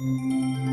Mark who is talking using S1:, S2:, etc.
S1: Música